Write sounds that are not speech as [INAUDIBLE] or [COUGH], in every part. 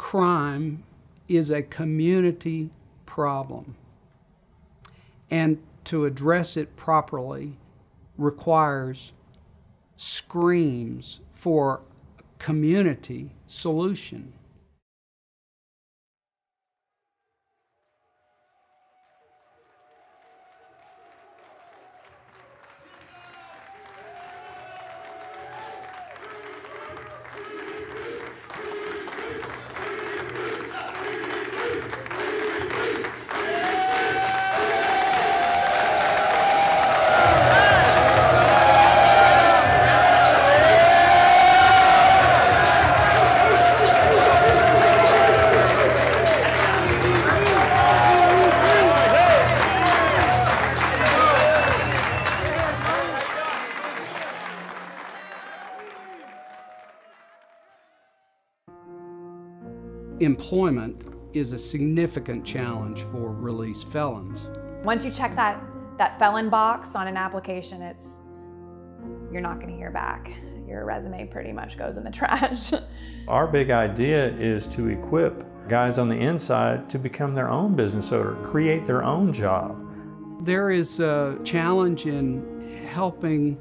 crime is a community problem. And to address it properly requires screams for community solution. Employment is a significant challenge for released felons. Once you check that, that felon box on an application, it's you're not going to hear back. Your resume pretty much goes in the [LAUGHS] trash. Our big idea is to equip guys on the inside to become their own business owner, create their own job. There is a challenge in helping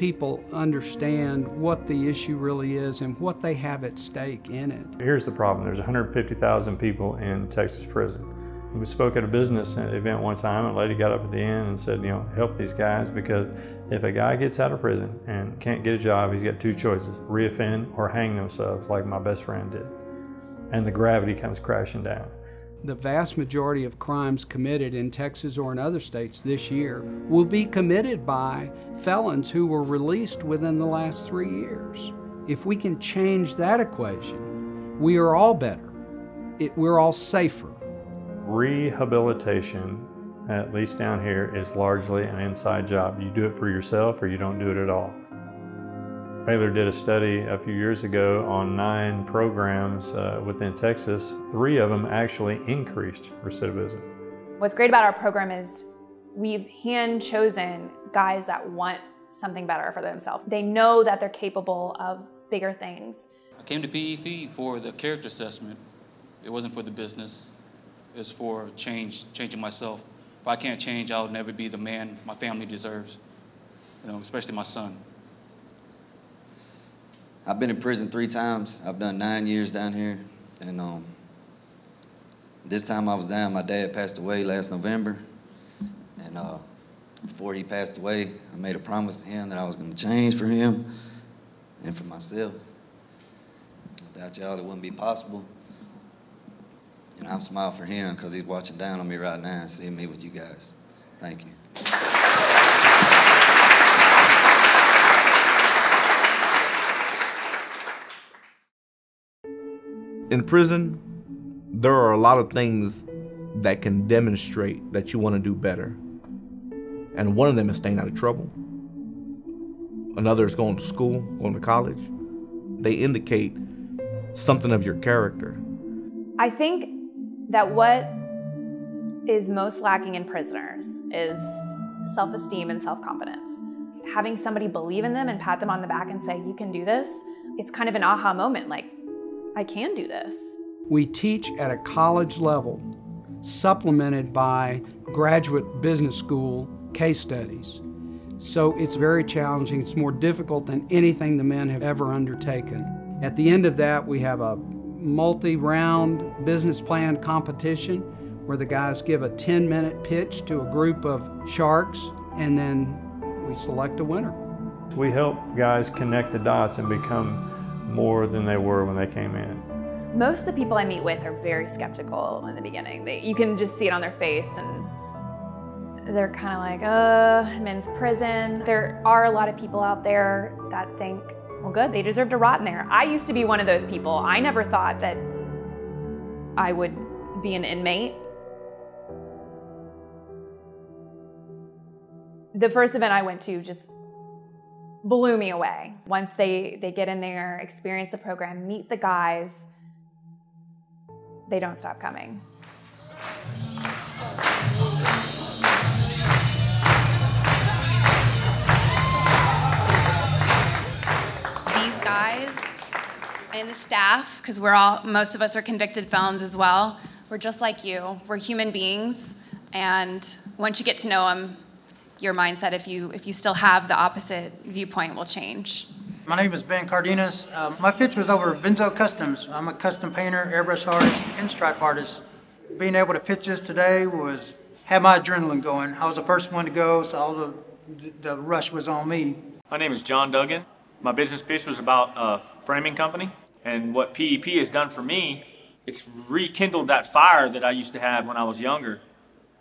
people understand what the issue really is and what they have at stake in it. Here's the problem. There's 150,000 people in Texas prison. We spoke at a business event one time, and a lady got up at the end and said, you know, help these guys because if a guy gets out of prison and can't get a job, he's got two choices, reoffend or hang themselves like my best friend did. And the gravity comes crashing down. The vast majority of crimes committed in Texas or in other states this year will be committed by felons who were released within the last three years. If we can change that equation, we are all better. It, we're all safer. Rehabilitation, at least down here, is largely an inside job. You do it for yourself or you don't do it at all. Baylor did a study a few years ago on nine programs uh, within Texas. Three of them actually increased recidivism. What's great about our program is we've hand chosen guys that want something better for themselves. They know that they're capable of bigger things. I came to PEP for the character assessment. It wasn't for the business. It was for change, changing myself. If I can't change, I'll never be the man my family deserves. You know, especially my son. I've been in prison three times. I've done nine years down here. And um, this time I was down, my dad passed away last November. And uh, before he passed away, I made a promise to him that I was going to change for him and for myself. Without y'all, it wouldn't be possible. And I'm smiling for him because he's watching down on me right now and seeing me with you guys. Thank you. In prison, there are a lot of things that can demonstrate that you want to do better. And one of them is staying out of trouble. Another is going to school, going to college. They indicate something of your character. I think that what is most lacking in prisoners is self esteem and self confidence. Having somebody believe in them and pat them on the back and say, You can do this, it's kind of an aha moment like, I can do this. We teach at a college level, supplemented by graduate business school case studies. So it's very challenging. It's more difficult than anything the men have ever undertaken. At the end of that, we have a multi round business plan competition where the guys give a 10 minute pitch to a group of sharks and then we select a winner. We help guys connect the dots and become more than they were when they came in. Most of the people I meet with are very skeptical in the beginning. They, you can just see it on their face and they're kind of like, uh, men's prison. There are a lot of people out there that think, well, good, they deserve to rot in there. I used to be one of those people. I never thought that I would be an inmate. The first event I went to just blew me away. Once they, they get in there, experience the program, meet the guys, they don't stop coming. These guys and the staff, because we're all, most of us are convicted felons as well. We're just like you. We're human beings, and once you get to know them, your mindset, if you if you still have the opposite viewpoint, will change. My name is Ben Cardenas. Um, my pitch was over Benzo Customs. I'm a custom painter, airbrush artist, and stripe artist. Being able to pitch this today was had my adrenaline going. I was the first one to go, so all the the rush was on me. My name is John Duggan. My business pitch was about a framing company, and what PEP has done for me, it's rekindled that fire that I used to have when I was younger.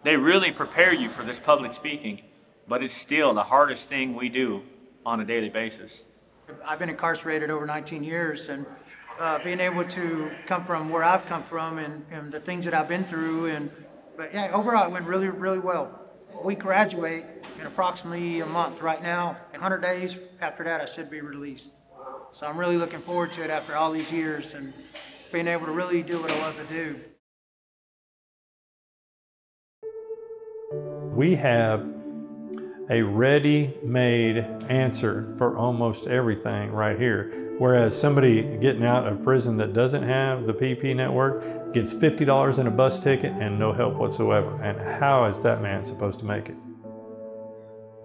They really prepare you for this public speaking, but it's still the hardest thing we do on a daily basis. I've been incarcerated over 19 years, and uh, being able to come from where I've come from and, and the things that I've been through, and but yeah, overall it went really, really well. We graduate in approximately a month right now. In 100 days after that, I should be released. So I'm really looking forward to it after all these years and being able to really do what I love to do. We have a ready-made answer for almost everything right here. Whereas somebody getting out of prison that doesn't have the PP network gets $50 in a bus ticket and no help whatsoever. And how is that man supposed to make it?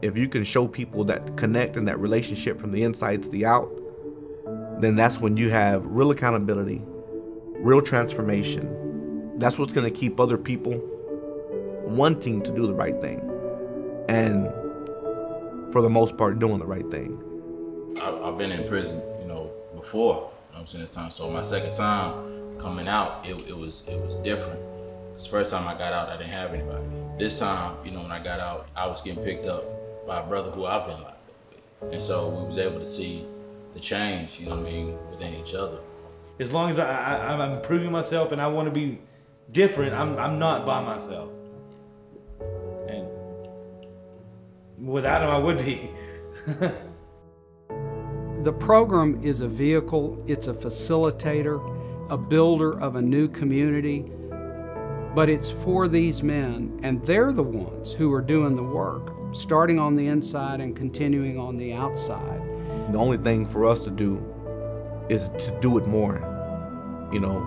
If you can show people that connect and that relationship from the inside to the out, then that's when you have real accountability, real transformation. That's what's going to keep other people wanting to do the right thing. And for the most part, doing the right thing. I've been in prison, you know, before. You know I'm saying this time. So my second time coming out, it, it was it was different. This first time I got out, I didn't have anybody. This time, you know, when I got out, I was getting picked up by a brother who I've been locked up with, and so we was able to see the change, you know what I mean, within each other. As long as I, I, I'm improving myself and I want to be different, I'm, I'm not by myself. And without him, I would be. [LAUGHS] the program is a vehicle, it's a facilitator, a builder of a new community, but it's for these men, and they're the ones who are doing the work, starting on the inside and continuing on the outside. The only thing for us to do is to do it more. You know,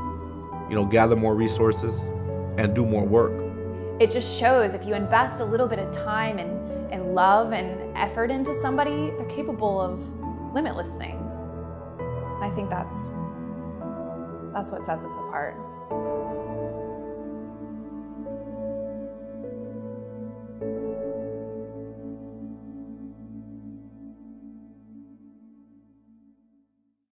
you know, gather more resources and do more work. It just shows if you invest a little bit of time and, and love and effort into somebody, they're capable of limitless things. I think that's that's what sets us apart.